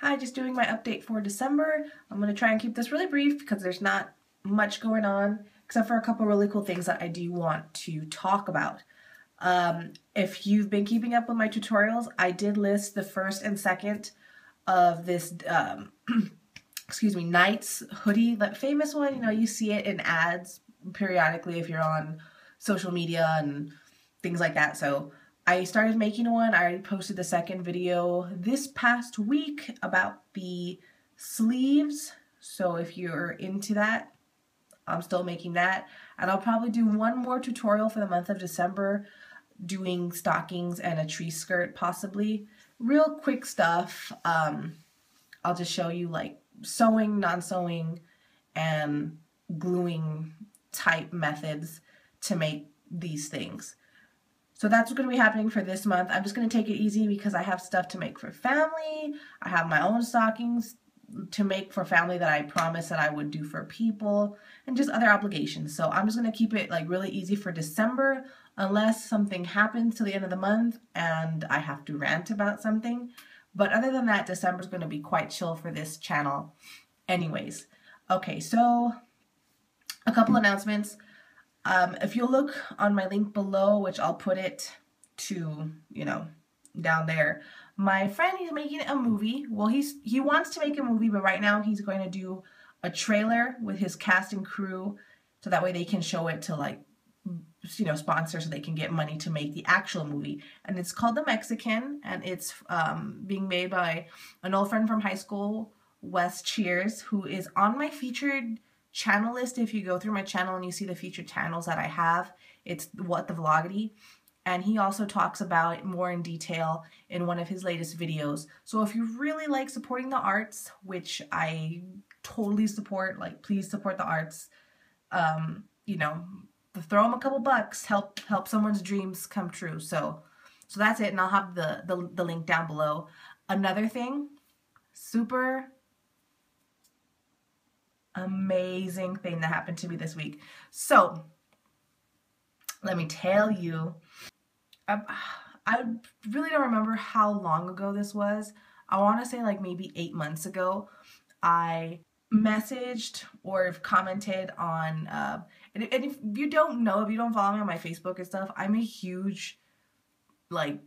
Hi, just doing my update for December. I'm going to try and keep this really brief because there's not much going on except for a couple really cool things that I do want to talk about. Um, if you've been keeping up with my tutorials, I did list the first and second of this, um, excuse me, Knight's hoodie, that famous one. You know, you see it in ads periodically if you're on social media and things like that. So I started making one. I already posted the second video this past week about the sleeves. So if you're into that, I'm still making that. And I'll probably do one more tutorial for the month of December doing stockings and a tree skirt possibly. Real quick stuff. Um, I'll just show you like sewing, non-sewing, and gluing type methods to make these things. So that's going to be happening for this month. I'm just going to take it easy because I have stuff to make for family. I have my own stockings to make for family that I promised that I would do for people and just other obligations. So I'm just going to keep it like really easy for December unless something happens to the end of the month and I have to rant about something. But other than that, December is going to be quite chill for this channel anyways. Okay, so a couple announcements. Um, if you look on my link below, which I'll put it to, you know, down there, my friend is making a movie. Well, he's he wants to make a movie, but right now he's going to do a trailer with his cast and crew so that way they can show it to like you know sponsors so they can get money to make the actual movie and it's called the mexican and it's um, being made by an old friend from high school wes cheers who is on my featured channel list if you go through my channel and you see the featured channels that I have. It's What the Vloggity. And he also talks about it more in detail in one of his latest videos. So if you really like supporting the arts, which I totally support, like please support the arts, um, you know, throw them a couple bucks, help help someone's dreams come true. So so that's it, and I'll have the, the, the link down below. Another thing, super amazing thing that happened to me this week. So, let me tell you, I, I really don't remember how long ago this was. I want to say like maybe eight months ago. I messaged or commented on, uh, and, and if you don't know, if you don't follow me on my Facebook and stuff, I'm a huge like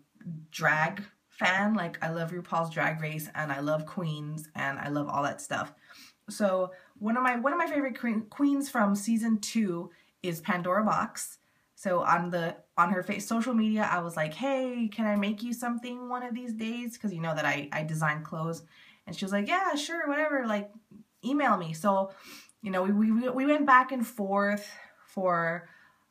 drag fan. Like I love RuPaul's Drag Race and I love Queens and I love all that stuff. So one of my one of my favorite queens from season two is Pandora Boxx. So on the on her face social media, I was like, "Hey, can I make you something one of these days?" Because you know that I I design clothes, and she was like, "Yeah, sure, whatever. Like, email me." So, you know, we we we went back and forth for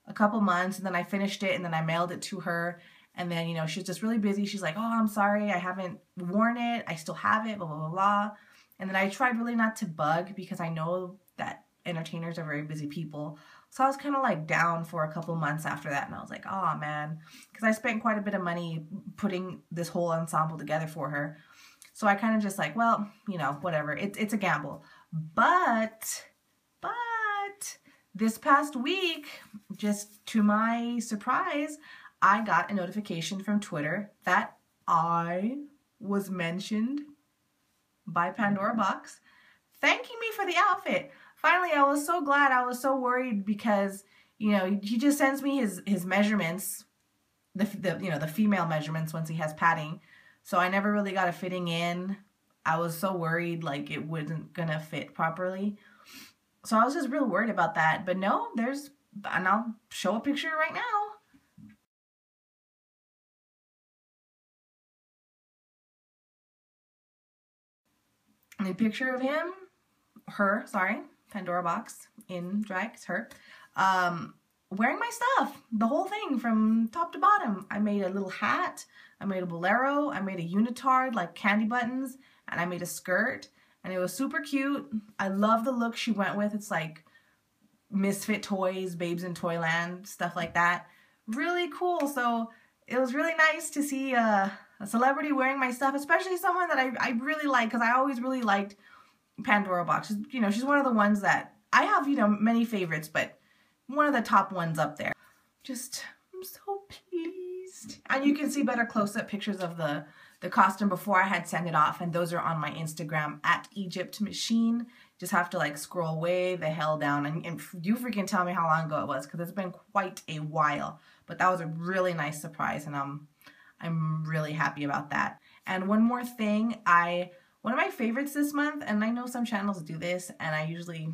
a couple months, and then I finished it, and then I mailed it to her. And then, you know, she's just really busy. She's like, oh, I'm sorry, I haven't worn it. I still have it, blah, blah, blah, blah. And then I tried really not to bug because I know that entertainers are very busy people. So I was kind of like down for a couple months after that. And I was like, oh man, because I spent quite a bit of money putting this whole ensemble together for her. So I kind of just like, well, you know, whatever. It's, it's a gamble. But, but this past week, just to my surprise, I got a notification from Twitter that I was mentioned by Pandora Boxx thanking me for the outfit. Finally, I was so glad. I was so worried because, you know, he just sends me his, his measurements, the, the, you know, the female measurements once he has padding. So I never really got a fitting in. I was so worried like it wasn't gonna fit properly. So I was just real worried about that. But no, there's, and I'll show a picture right now. A picture of him, her, sorry, Pandora Boxx in drag, it's her, um, wearing my stuff, the whole thing from top to bottom. I made a little hat, I made a bolero, I made a unitard, like candy buttons, and I made a skirt, and it was super cute. I love the look she went with. It's like misfit toys, babes in toyland, stuff like that. Really cool. So it was really nice to see uh, a celebrity wearing my stuff, especially someone that I, I really like because I always really liked Pandora Boxx. You know, she's one of the ones that I have, you know, many favorites, but one of the top ones up there. Just, I'm so pleased. And you can see better close-up pictures of the the costume before I had sent it off, and those are on my Instagram at Egypt Machine. Just have to like scroll way the hell down, and, and you freaking tell me how long ago it was because it's been quite a while. But that was a really nice surprise, and I'm I'm really happy about that. And one more thing, I one of my favorites this month, and I know some channels do this, and I usually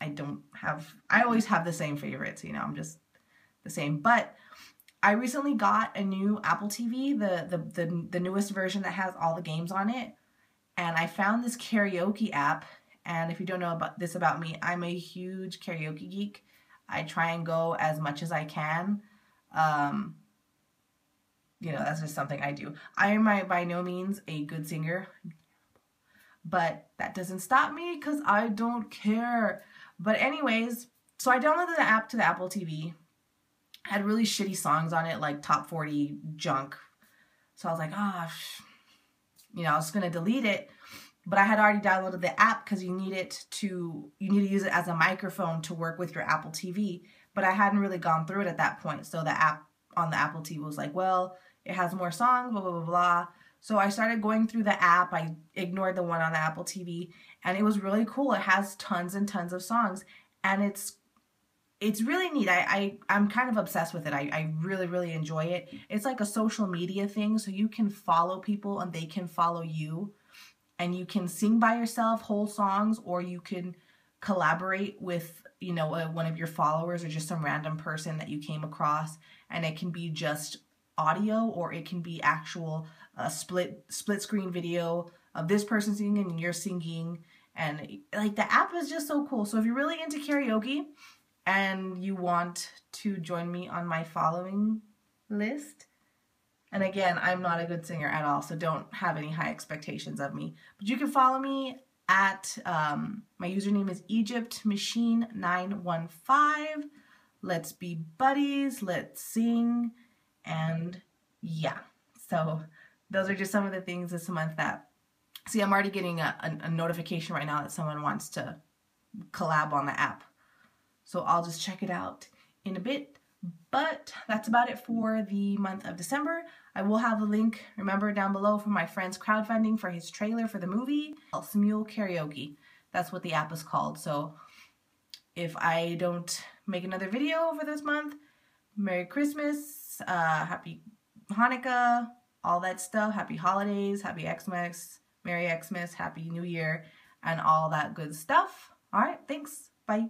I don't have I always have the same favorites, you know, I'm just the same. But I recently got a new Apple TV, the, the, the, the newest version that has all the games on it. And I found this karaoke app. And if you don't know about this about me, I'm a huge karaoke geek. I try and go as much as I can. Um, you know, that's just something I do. I am by, by no means a good singer, but that doesn't stop me because I don't care. But anyways, so I downloaded the app to the Apple TV had really shitty songs on it, like top 40 junk. So I was like, ah, you know, I was gonna delete it, but I had already downloaded the app because you need it to, you need to use it as a microphone to work with your Apple TV. But I hadn't really gone through it at that point. So the app on the Apple TV was like, well, it has more songs, blah, blah, blah, blah. So I started going through the app. I ignored the one on the Apple TV and it was really cool. It has tons and tons of songs and it's it's really neat. I, I I'm kind of obsessed with it. I, I really really enjoy it. It's like a social media thing, so you can follow people and they can follow you, and you can sing by yourself whole songs, or you can collaborate with you know a, one of your followers or just some random person that you came across, and it can be just audio or it can be actual uh, split split screen video of this person singing and you're singing, and like the app is just so cool. So if you're really into karaoke and you want to join me on my following list. And again, I'm not a good singer at all, so don't have any high expectations of me. But you can follow me at, um, my username is EgyptMachine915. Let's be buddies, let's sing, and yeah. So those are just some of the things this month that, see, I'm already getting a, a, a notification right now that someone wants to collab on the app. So I'll just check it out in a bit. But that's about it for the month of December. I will have a link, remember, down below for my friend's crowdfunding for his trailer for the movie, Smule Karaoke. That's what the app is called. So if I don't make another video over this month, Merry Christmas, uh, Happy Hanukkah, all that stuff. Happy holidays, Happy Xmas, Merry Xmas, Happy New Year, and all that good stuff. All right, thanks. Bye.